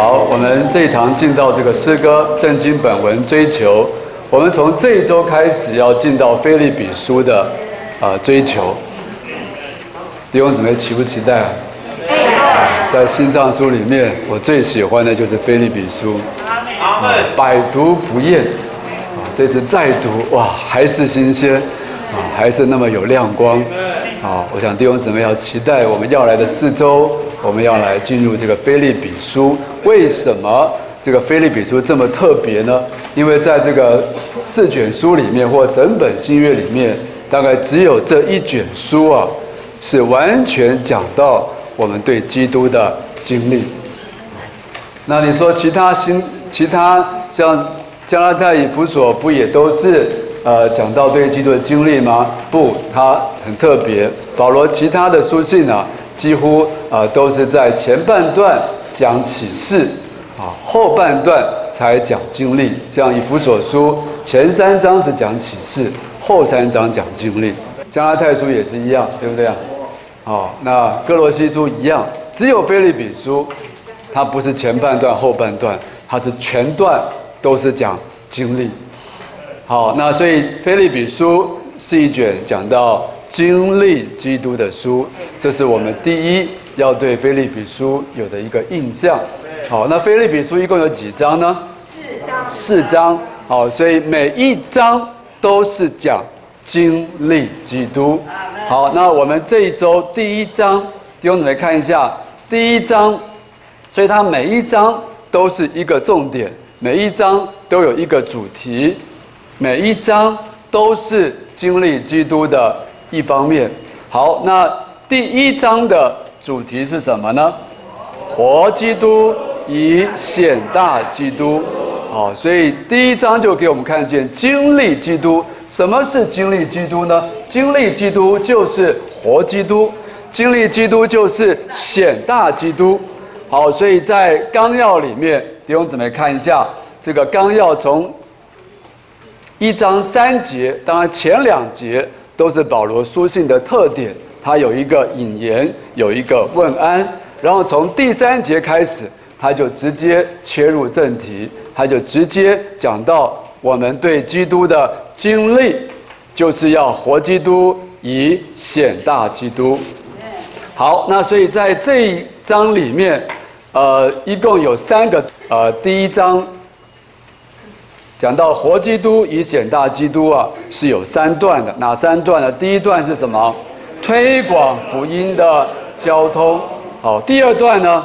好，我们这一堂进到这个诗歌圣经本文追求，我们从这一周开始要进到菲利比书的啊追求。弟兄姊妹期不期待啊？在新藏书里面，我最喜欢的就是菲利比书，啊，百读不厌，啊，这次再读哇，还是新鲜，啊，还是那么有亮光，啊，我想弟兄姊妹要期待我们要来的四周，我们要来进入这个菲利比书。为什么这个菲利比书这么特别呢？因为在这个四卷书里面，或整本新约里面，大概只有这一卷书啊，是完全讲到。我们对基督的经历，那你说其他新其他像加拉太、以弗所不也都是呃讲到对基督的经历吗？不，它很特别。保罗其他的书信呢，几乎啊都是在前半段讲启示，啊后半段才讲经历。像以弗所书前三章是讲启示，后三章讲经历。加拉太书也是一样，对不对啊？哦，那哥罗西书一样，只有菲利比书，它不是前半段后半段，它是全段都是讲经历。好，那所以菲利比书是一卷讲到经历基督的书，这是我们第一要对菲利比书有的一个印象。好，那菲利比书一共有几章呢？四章。四章。好，所以每一章都是讲。经历基督，好，那我们这一周第一章，弟兄姊妹看一下第一章，所以它每一章都是一个重点，每一章都有一个主题，每一章都是经历基督的一方面。好，那第一章的主题是什么呢？活基督以显大基督，好，所以第一章就给我们看见经历基督。什么是经历基督呢？经历基督就是活基督，经历基督就是显大基督。好，所以在纲要里面，弟兄姊妹看一下这个纲要，从一章三节，当然前两节都是保罗书信的特点，他有一个引言，有一个问安，然后从第三节开始，他就直接切入正题，他就直接讲到。我们对基督的经历，就是要活基督，以显大基督。好，那所以在这一章里面，呃，一共有三个，呃，第一章讲到活基督以显大基督啊，是有三段的。哪三段呢？第一段是什么？推广福音的交通。好，第二段呢，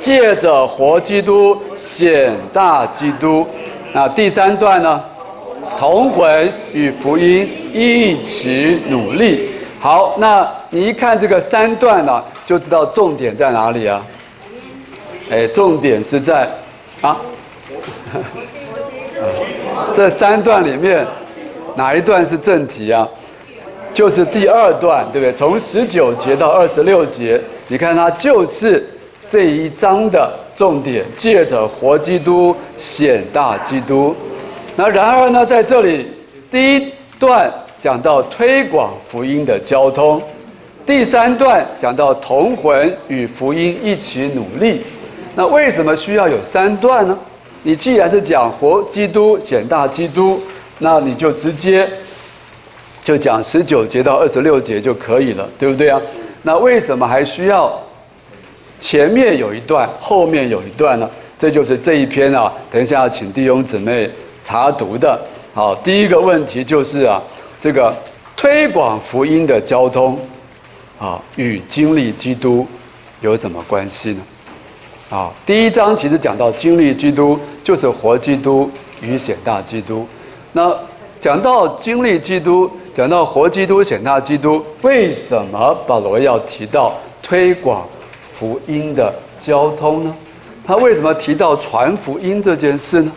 借着活基督显大基督。那第三段呢？同魂与福音一起努力。好，那你一看这个三段呢，就知道重点在哪里啊？哎，重点是在啊，这三段里面哪一段是正题啊？就是第二段，对不对？从十九节到二十六节，你看它就是这一章的。重点借着活基督显大基督，那然而呢，在这里第一段讲到推广福音的交通，第三段讲到同魂与福音一起努力。那为什么需要有三段呢？你既然是讲活基督显大基督，那你就直接就讲十九节到二十六节就可以了，对不对啊？那为什么还需要？前面有一段，后面有一段呢，这就是这一篇啊。等一下要请弟兄姊妹查读的。好，第一个问题就是啊，这个推广福音的交通啊，与经历基督有什么关系呢？啊，第一章其实讲到经历基督，就是活基督与显大基督。那讲到经历基督，讲到活基督、显大基督，为什么保罗要提到推广？福音的交通呢？他为什么提到传福音这件事呢？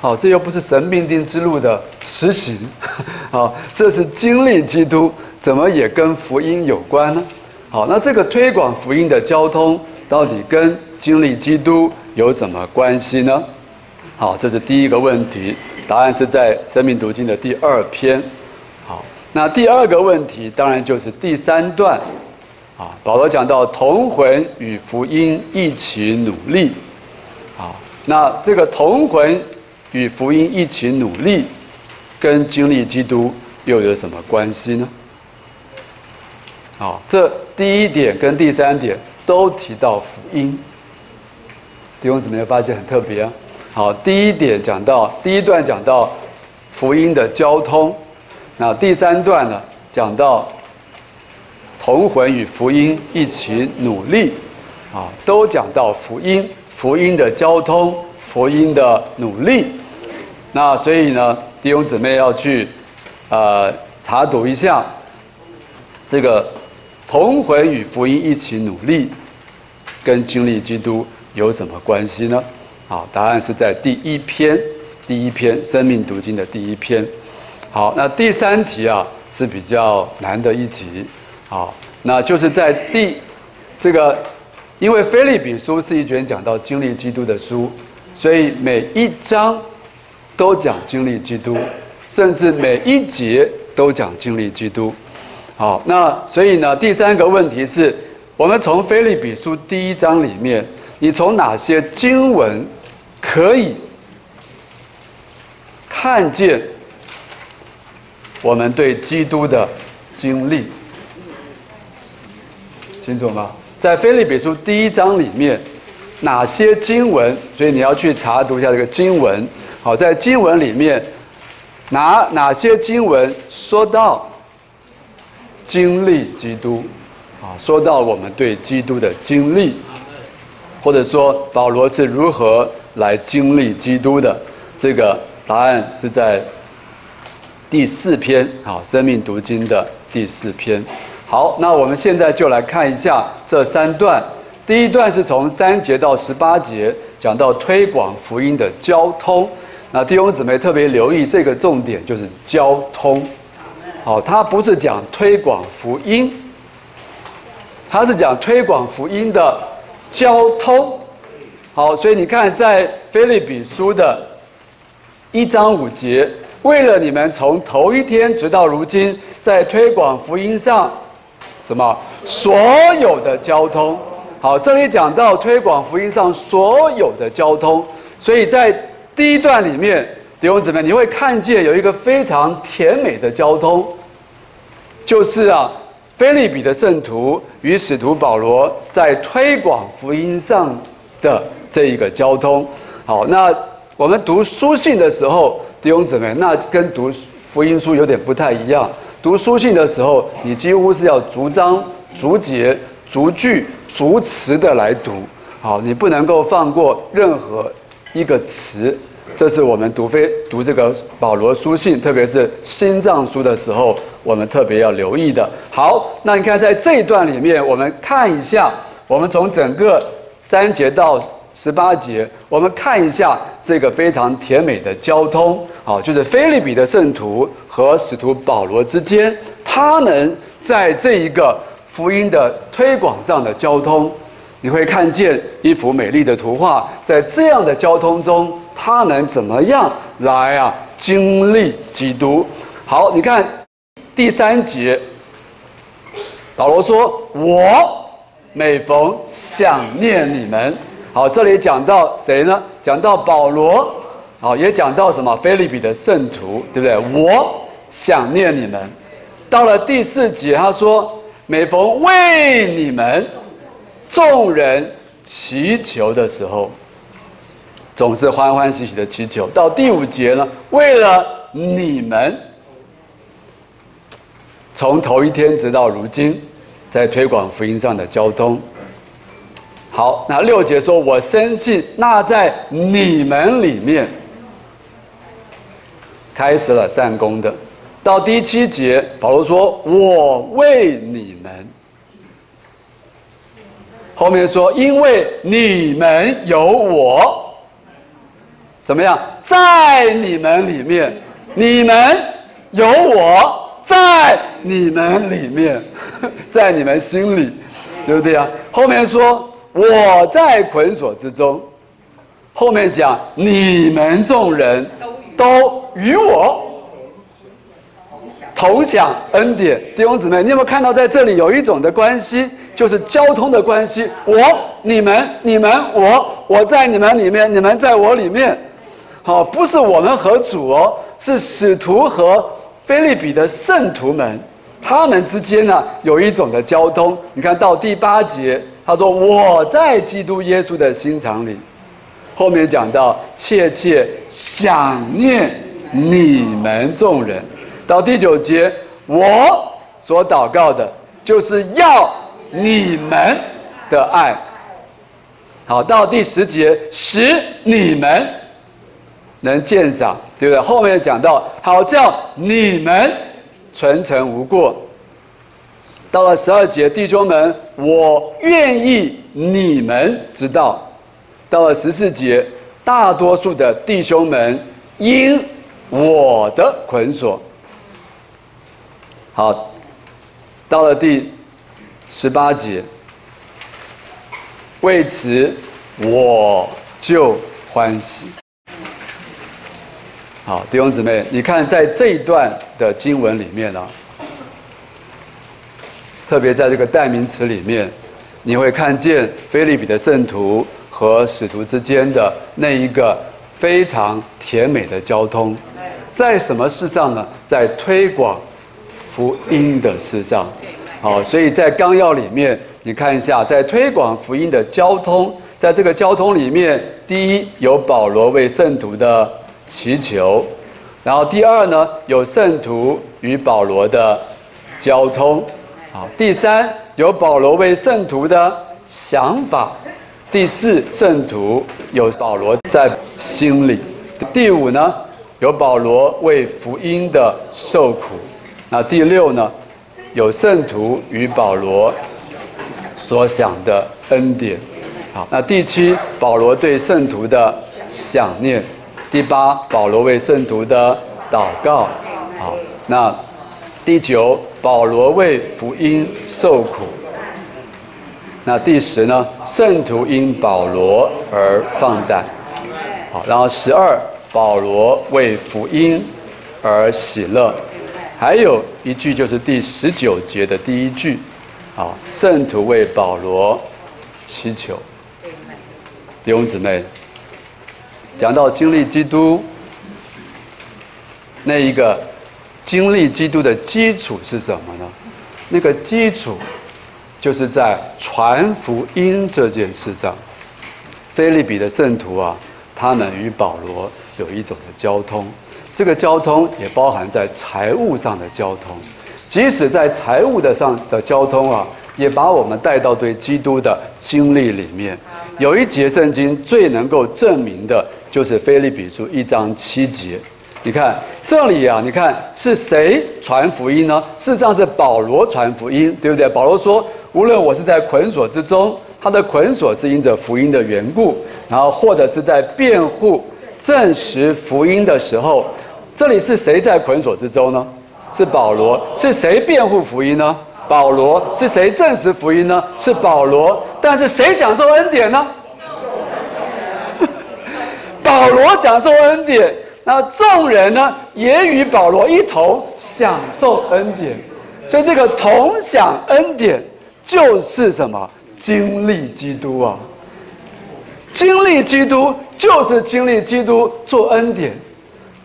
好，这又不是神命定之路的实行，好，这是经历基督，怎么也跟福音有关呢？好，那这个推广福音的交通到底跟经历基督有什么关系呢？好，这是第一个问题，答案是在生命读经的第二篇。那第二个问题当然就是第三段。啊，保罗讲到同魂与福音一起努力。啊，那这个同魂与福音一起努力，跟经历基督又有什么关系呢？好，这第一点跟第三点都提到福音。弟兄姊妹发现很特别啊。好，第一点讲到第一段讲到福音的交通，那第三段呢讲到同魂与福音一起努力，啊，都讲到福音。福音的交通，福音的努力，那所以呢，弟兄姊妹要去，呃，查读一下，这个同魂与福音一起努力，跟经历基督有什么关系呢？好，答案是在第一篇，第一篇生命读经的第一篇。好，那第三题啊是比较难的一题，好，那就是在第这个。因为《菲利比书》是一卷讲到经历基督的书，所以每一章都讲经历基督，甚至每一节都讲经历基督。好，那所以呢，第三个问题是我们从《菲利比书》第一章里面，你从哪些经文可以看见我们对基督的经历？清楚吗？在菲利比书第一章里面，哪些经文？所以你要去查读一下这个经文。好，在经文里面，哪哪些经文说到经历基督？啊，说到我们对基督的经历，或者说保罗是如何来经历基督的？这个答案是在第四篇，好，生命读经的第四篇。好，那我们现在就来看一下这三段。第一段是从三节到十八节，讲到推广福音的交通。那弟兄姊妹特别留意这个重点，就是交通。好，它不是讲推广福音，它是讲推广福音的交通。好，所以你看，在菲利比书的一章五节，为了你们从头一天直到如今，在推广福音上。什么？所有的交通，好，这里讲到推广福音上所有的交通，所以在第一段里面，弟兄姊妹，你会看见有一个非常甜美的交通，就是啊，菲利比的圣徒与使徒保罗在推广福音上的这一个交通。好，那我们读书信的时候，弟兄姊妹，那跟读福音书有点不太一样。读书信的时候，你几乎是要逐章、逐节、逐句、逐词的来读，好，你不能够放过任何一个词。这是我们读非读这个保罗书。信，特别是心脏书。的时候，我们特别要留意的。好，那你看在这一段里面，我们看一下，我们从整个三节到。十八节，我们看一下这个非常甜美的交通，好，就是菲利比的圣徒和使徒保罗之间，他们在这一个福音的推广上的交通，你会看见一幅美丽的图画，在这样的交通中，他们怎么样来啊经历基督？好，你看第三节，保罗说：“我每逢想念你们。”好，这里讲到谁呢？讲到保罗，好，也讲到什么？菲利比的圣徒，对不对？我想念你们。到了第四节，他说：“每逢为你们众人祈求的时候，总是欢欢喜喜的祈求。”到第五节呢，为了你们，从头一天直到如今，在推广福音上的交通。好，那六节说：“我深信那在你们里面开始了善功的。”到第七节，保罗说：“我为你们。”后面说：“因为你们有我，怎么样？在你们里面，你们有我在你们里面，在你们心里，对不对啊？”后面说。我在捆锁之中，后面讲你们众人都与我同享恩典。弟兄姊妹，你有没有看到在这里有一种的关系，就是交通的关系？我、你们、你们、我、我在你们里面，你们在我里面。好，不是我们和主哦，是使徒和菲利比的圣徒们，他们之间呢有一种的交通。你看到第八节，他说：“我在基督耶稣的心肠里。”后面讲到切切想念你们众人。到第九节，我所祷告的就是要你们的爱。好，到第十节，使你们。能鉴赏，对不对？后面讲到，好叫你们纯诚无过。到了十二节，弟兄们，我愿意你们知道。到了十四节，大多数的弟兄们因我的捆锁。好，到了第十八节，为此我就欢喜。好，弟兄姊妹，你看在这一段的经文里面呢，特别在这个代名词里面，你会看见菲利比的圣徒和使徒之间的那一个非常甜美的交通，在什么事上呢？在推广福音的事上。好，所以在纲要里面，你看一下，在推广福音的交通，在这个交通里面，第一有保罗为圣徒的。祈求，然后第二呢，有圣徒与保罗的交通，好，第三有保罗为圣徒的想法，第四圣徒有保罗在心里，第五呢有保罗为福音的受苦，那第六呢有圣徒与保罗所想的恩典，好，那第七保罗对圣徒的想念。第八，保罗为圣徒的祷告，好。那第九，保罗为福音受苦。那第十呢？圣徒因保罗而放胆，好。然后十二，保罗为福音而喜乐。还有一句就是第十九节的第一句，好，圣徒为保罗祈求。弟兄姊妹。讲到经历基督，那一个经历基督的基础是什么呢？那个基础就是在传福音这件事上。菲利比的圣徒啊，他们与保罗有一种的交通，这个交通也包含在财务上的交通。即使在财务的上的交通啊，也把我们带到对基督的经历里面。有一节圣经最能够证明的。就是菲利比书一章七节，你看这里啊，你看是谁传福音呢？事实上是保罗传福音，对不对？保罗说，无论我是在捆锁之中，他的捆锁是因着福音的缘故，然后或者是在辩护证实福音的时候，这里是谁在捆锁之中呢？是保罗。是谁辩护福音呢？保罗。是谁证实福音呢？是保罗。但是谁享受恩典呢？保罗享受恩典，那众人呢也与保罗一同享受恩典，所以这个同享恩典就是什么？经历基督啊！经历基督就是经历基督做恩典。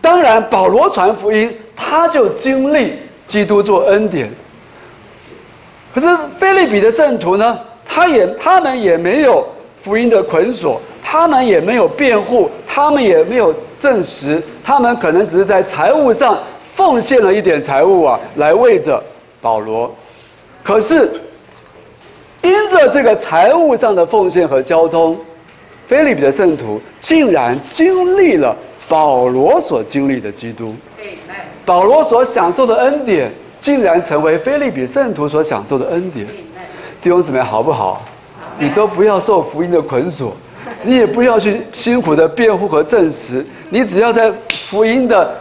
当然，保罗传福音，他就经历基督做恩典。可是菲利比的圣徒呢？他也他们也没有福音的捆锁。他们也没有辩护，他们也没有证实，他们可能只是在财务上奉献了一点财物啊，来为着保罗。可是，因着这个财务上的奉献和交通，菲利比的圣徒竟然经历了保罗所经历的基督，保罗所享受的恩典，竟然成为菲利比圣徒所享受的恩典。弟兄姊妹，好不好？你都不要受福音的捆锁。你也不要去辛苦的辩护和证实，你只要在福音的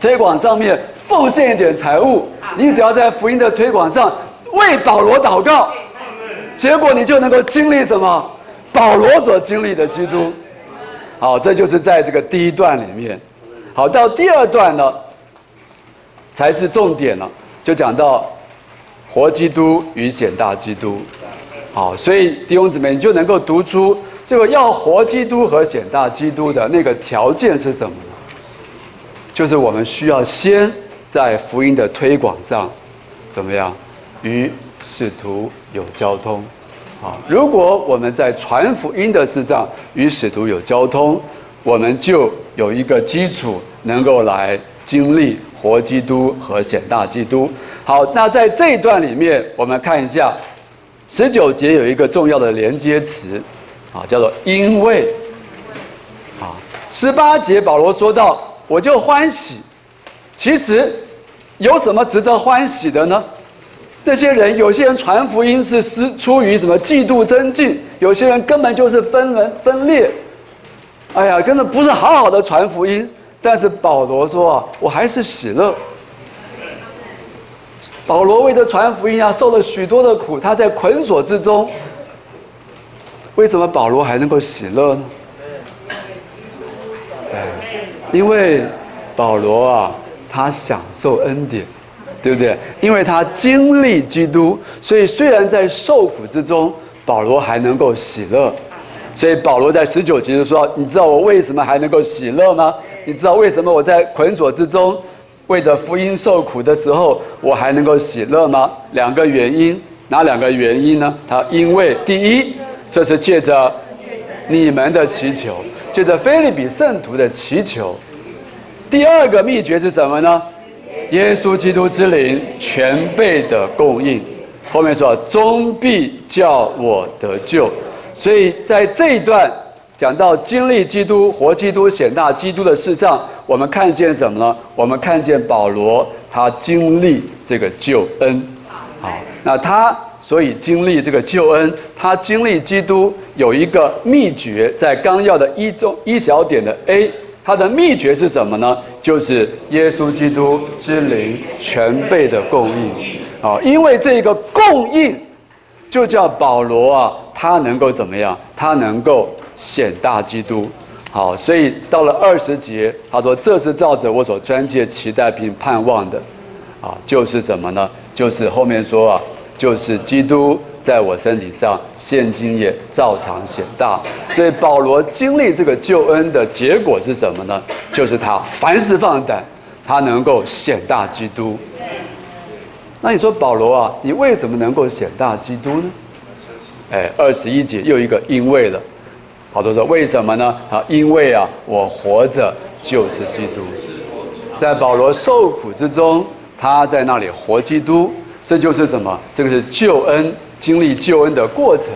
推广上面奉献一点财物，你只要在福音的推广上为保罗祷告，结果你就能够经历什么？保罗所经历的基督。好，这就是在这个第一段里面。好，到第二段呢，才是重点了，就讲到活基督与显大基督。好，所以弟兄姊妹，你就能够读出这个要活基督和显大基督的那个条件是什么呢？就是我们需要先在福音的推广上，怎么样，与使徒有交通。啊，如果我们在传福音的事上与使徒有交通，我们就有一个基础，能够来经历活基督和显大基督。好，那在这一段里面，我们看一下十九节有一个重要的连接词，啊，叫做因为。啊，十八节保罗说到，我就欢喜。其实有什么值得欢喜的呢？那些人，有些人传福音是是出于什么嫉妒增进，有些人根本就是分门分裂。哎呀，根本不是好好的传福音。但是保罗说啊，我还是喜乐。保罗为了传福音啊，受了许多的苦，他在捆锁之中。为什么保罗还能够喜乐呢？哎，因为保罗啊，他享受恩典。对不对？因为他经历基督，所以虽然在受苦之中，保罗还能够喜乐。所以保罗在十九节就说：“你知道我为什么还能够喜乐吗？你知道为什么我在捆锁之中，为着福音受苦的时候，我还能够喜乐吗？两个原因，哪两个原因呢？他因为第一，这是借着你们的祈求，借着菲利比圣徒的祈求。第二个秘诀是什么呢？”耶稣基督之灵全备的供应，后面说终必叫我得救。所以在这一段讲到经历基督、活基督、显大基督的事上，我们看见什么呢？我们看见保罗他经历这个救恩。好，那他所以经历这个救恩，他经历基督有一个秘诀，在纲要的一中一小点的 A。它的秘诀是什么呢？就是耶稣基督之灵全备的供应，啊，因为这个供应，就叫保罗啊，他能够怎么样？他能够显大基督，好，所以到了二十节，他说：“这是照着我所专切期待并盼望的，啊，就是什么呢？就是后面说啊，就是基督。”在我身体上，现今也照常显大。所以保罗经历这个救恩的结果是什么呢？就是他凡事放胆，他能够显大基督。那你说保罗啊，你为什么能够显大基督呢？哎，二十一节又一个因为了。保罗说为什么呢？啊，因为啊，我活着就是基督。在保罗受苦之中，他在那里活基督，这就是什么？这个是救恩。经历救恩的过程，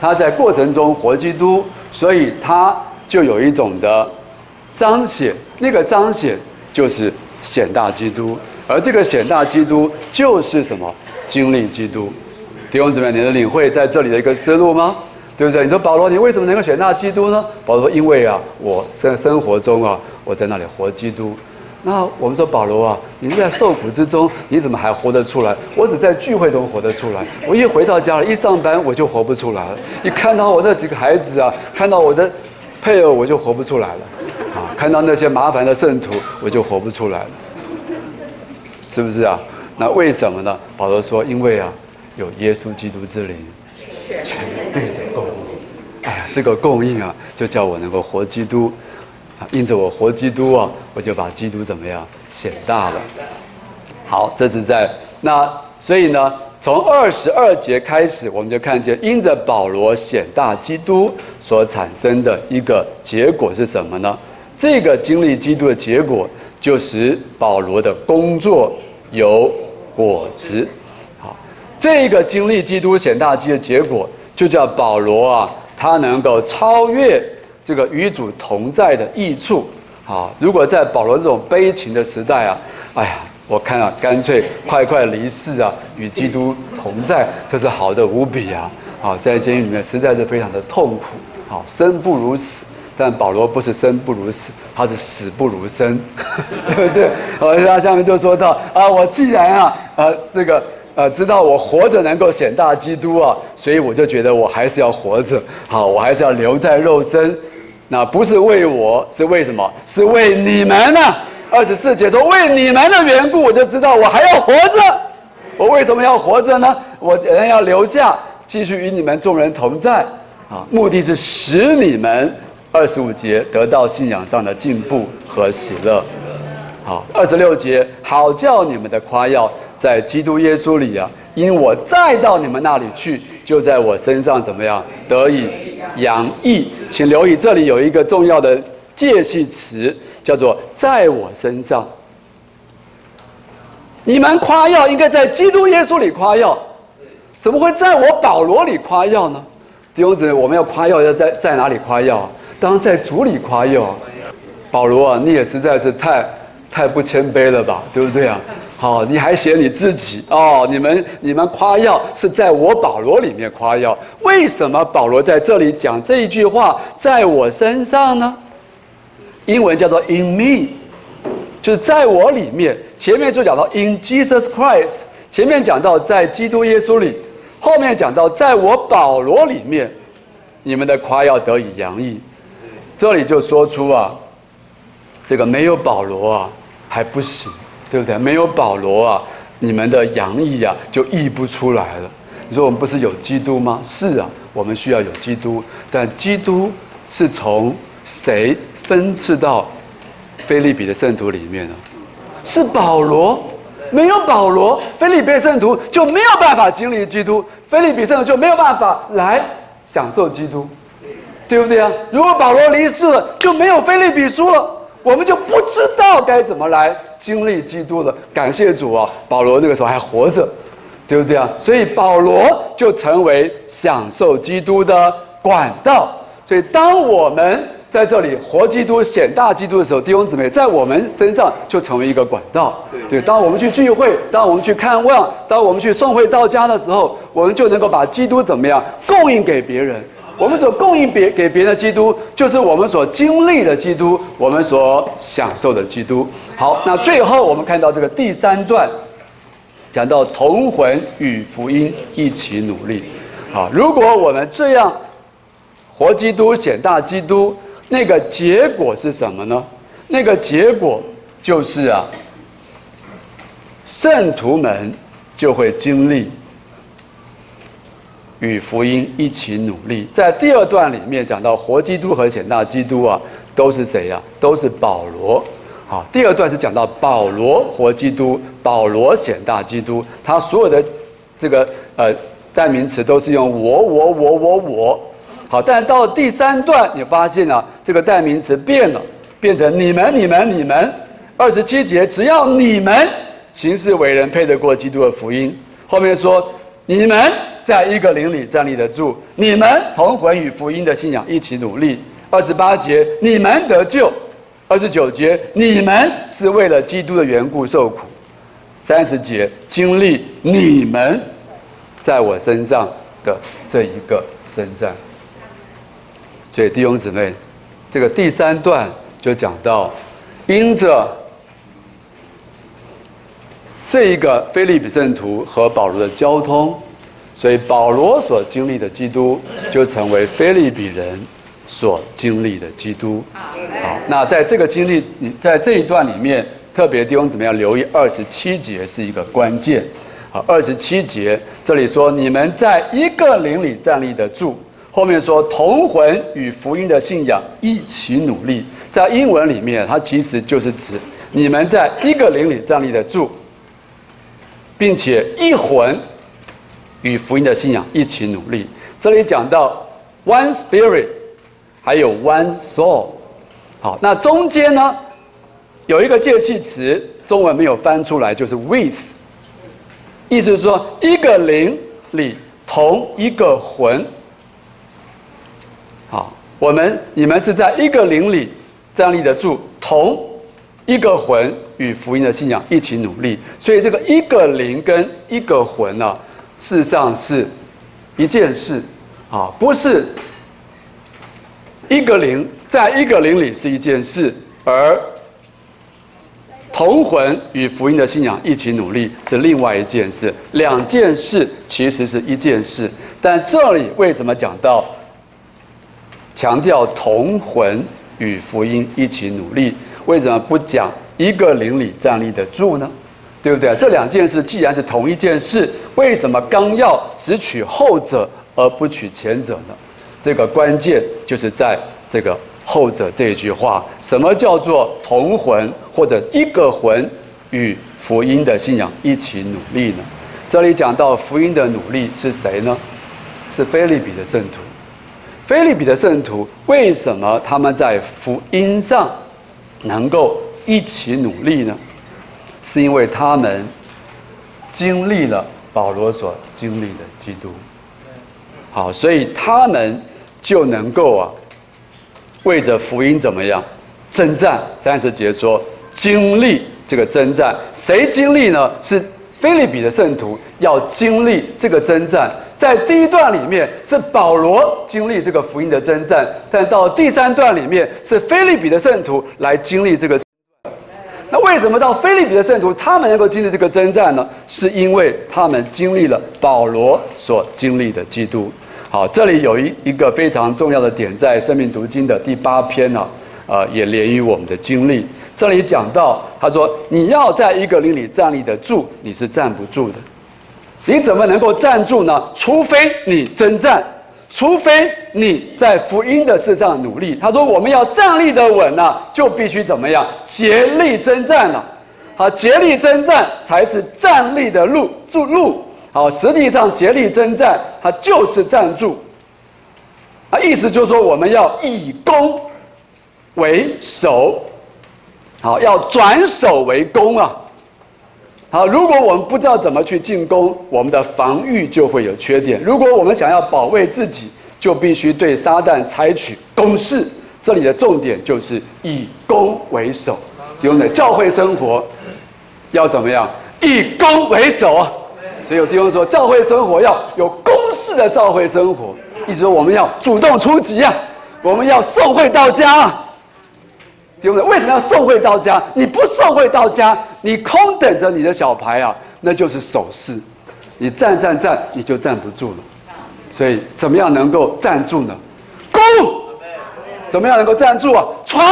他在过程中活基督，所以他就有一种的彰显。那个彰显就是显大基督，而这个显大基督就是什么？经历基督。弟兄姊妹，你的领会在这里的一个思路吗？对不对？你说保罗，你为什么能够选那基督呢？保罗说：因为啊，我生生活中啊，我在那里活基督。那我们说保罗啊，你是在受苦之中，你怎么还活得出来？我只在聚会中活得出来。我一回到家了，一上班我就活不出来了。一看到我那几个孩子啊，看到我的配偶，我就活不出来了。啊，看到那些麻烦的圣徒，我就活不出来了。是不是啊？那为什么呢？保罗说，因为啊，有耶稣基督之灵全备的供应。哎呀，这个供应啊，就叫我能够活基督。啊，因着我活基督啊，我就把基督怎么样显大了。好，这是在那，所以呢，从二十二节开始，我们就看见因着保罗显大基督所产生的一个结果是什么呢？这个经历基督的结果，就使保罗的工作有果子。好，这个经历基督显大基的结果，就叫保罗啊，他能够超越。这个与主同在的益处，啊，如果在保罗这种悲情的时代啊，哎呀，我看啊，干脆快快离世啊，与基督同在，这是好的无比啊！啊，在监狱里面实在是非常的痛苦，啊，生不如死。但保罗不是生不如死，他是死不如生，对不对？好，他下面就说到啊，我既然啊，呃，这个。呃，知道我活着能够显大基督啊，所以我就觉得我还是要活着，好，我还是要留在肉身。那不是为我，是为什么？是为你们呢？二十四节说为你们的缘故，我就知道我还要活着。我为什么要活着呢？我人要留下，继续与你们众人同在。啊，目的是使你们二十五节得到信仰上的进步和喜乐。好，二十六节，好叫你们的夸耀在基督耶稣里啊，因我再到你们那里去，就在我身上怎么样得以洋溢。请留意，这里有一个重要的介系词，叫做在我身上。你们夸耀应该在基督耶稣里夸耀，怎么会在我保罗里夸耀呢？弟兄姊妹，我们要夸耀要在在哪里夸耀？当然在主里夸耀。保罗啊，你也实在是太。太不谦卑了吧，对不对啊？好，你还写你自己哦？你们你们夸耀是在我保罗里面夸耀，为什么保罗在这里讲这一句话在我身上呢？英文叫做 in me，就是在我里面。前面就讲到 in Jesus Christ，前面讲到在基督耶稣里，后面讲到在我保罗里面，你们的夸耀得以洋溢。这里就说出啊，这个没有保罗啊。还不行，对不对？没有保罗啊，你们的洋溢啊就溢不出来了。你说我们不是有基督吗？是啊，我们需要有基督。但基督是从谁分赐到菲利比的圣徒里面呢？是保罗。没有保罗，菲利比圣徒就没有办法经历基督，菲利比圣徒就没有办法来享受基督，对不对啊？如果保罗离世了，就没有菲利比书了。我们就不知道该怎么来经历基督了。感谢主啊，保罗那个时候还活着，对不对啊？所以保罗就成为享受基督的管道。所以当我们在这里活基督、显大基督的时候，弟兄姊妹在我们身上就成为一个管道。对，当我们去聚会，当我们去看望，当我们去送会到家的时候，我们就能够把基督怎么样供应给别人。我们所供应别给别人的基督，就是我们所经历的基督，我们所享受的基督。好，那最后我们看到这个第三段，讲到同魂与福音一起努力。好，如果我们这样活基督、显大基督，那个结果是什么呢？那个结果就是啊，圣徒们就会经历。与福音一起努力，在第二段里面讲到活基督和显大基督啊，都是谁呀？都是保罗。好，第二段是讲到保罗活基督，保罗显大基督，他所有的这个呃代名词都是用我我我我我。好，但到第三段，你发现啊，这个代名词变了，变成你们你们你们。二十七节，只要你们行事为人配得过基督的福音，后面说你们。在一个灵里站立得住，你们同魂与福音的信仰一起努力。二十八节，你们得救；二十九节，你们是为了基督的缘故受苦。三十节，经历你们在我身上的这一个征战。所以弟兄姊妹，这个第三段就讲到，因着这一个菲利比圣徒和保罗的交通。所以保罗所经历的基督，就成为菲利比人所经历的基督。好，那在这个经历，在这一段里面，特别弟兄怎么样？留意二十七节是一个关键。好，二十七节这里说你们在一个灵里站立得住，后面说同魂与福音的信仰一起努力。在英文里面，它其实就是指你们在一个灵里站立得住，并且一魂。与福音的信仰一起努力。这里讲到 one spirit，还有 one soul。好，那中间呢有一个介系词，中文没有翻出来，就是 with，意思是说一个灵里同一个魂。好，我们你们是在一个灵里站立得住，同一个魂与福音的信仰一起努力。所以这个一个灵跟一个魂呢？事实上是一件事，啊，不是一个灵在一个灵里是一件事，而同魂与福音的信仰一起努力是另外一件事，两件事其实是一件事。但这里为什么讲到强调同魂与福音一起努力？为什么不讲一个灵里站立得住呢？对不对？这两件事既然是同一件事，为什么纲要只取后者而不取前者呢？这个关键就是在这个后者这一句话：什么叫做同魂或者一个魂与福音的信仰一起努力呢？这里讲到福音的努力是谁呢？是菲利比的圣徒。菲利比的圣徒为什么他们在福音上能够一起努力呢？是因为他们经历了保罗所经历的基督。好，所以他们就能够啊，为着福音怎么样征战？三十节说经历这个征战，谁经历呢？是菲利比的圣徒要经历这个征战。在第一段里面是保罗经历这个福音的征战，但到第三段里面是菲利比的圣徒来经历这个。那为什么到菲利比的圣徒他们能够经历这个征战呢？是因为他们经历了保罗所经历的基督。好，这里有一一个非常重要的点，在《生命读经》的第八篇呢，呃，也连于我们的经历。这里讲到，他说：“你要在一个林里站立得住，你是站不住的。你怎么能够站住呢？除非你征战，除非你在福音的事上努力。”他说：“我们要站立的稳呢，就必须怎么样？竭力征战了。好，竭力征战才是站立的路，住路。”好，实际上竭力征战，它就是站住。啊，意思就是说，我们要以攻为守，好，要转守为攻啊。好，如果我们不知道怎么去进攻，我们的防御就会有缺点。如果我们想要保卫自己，就必须对撒旦采取攻势。这里的重点就是以攻为守。弟兄教会生活要怎么样？以攻为守啊。所以有弟兄说，教会生活要有公式的教会生活，意思说我们要主动出击啊，我们要送会到家。弟兄们，为什么要送会到家？你不送会到家，你空等着你的小牌啊，那就是守势。你站站站，你就站不住了。所以怎么样能够站住呢？攻！怎么样能够站住啊？传！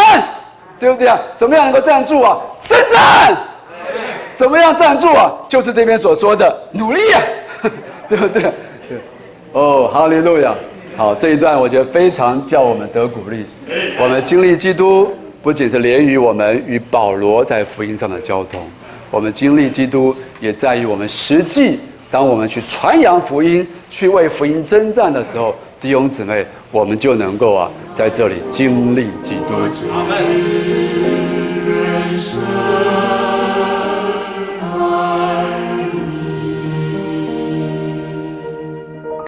对不对啊？怎么样能够站住啊？征战！怎么样站住啊？就是这边所说的努力啊，对不对？对，哦，哈利路亚！好，这一段我觉得非常叫我们得鼓励。我们经历基督，不仅是连于我们与保罗在福音上的交通，我们经历基督也在于我们实际，当我们去传扬福音、去为福音征战的时候，弟兄姊妹，我们就能够啊，在这里经历基督。